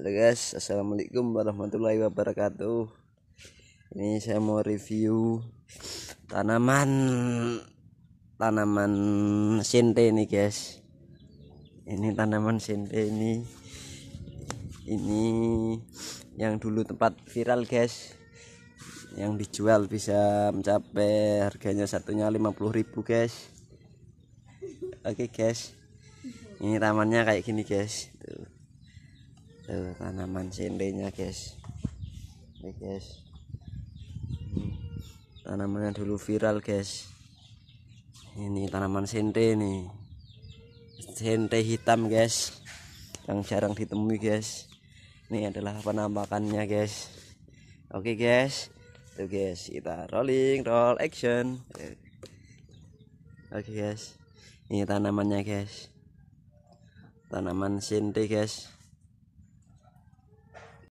Halo guys, assalamualaikum warahmatullahi wabarakatuh. Ini saya mau review tanaman tanaman sente nih guys. Ini tanaman sente ini ini yang dulu tempat viral guys. Yang dijual bisa mencapai harganya satunya 50.000 guys. Oke guys. Ini tamannya kayak gini guys. Tuh tuh tanaman sendenya guys. Ini guys. Hmm. tanamannya dulu viral guys. Ini tanaman sente nih. Sente hitam guys yang jarang ditemui guys. Ini adalah penampakannya guys. Oke guys. Tuh guys kita rolling roll action. Oke guys. Ini tanamannya guys. Tanaman sente guys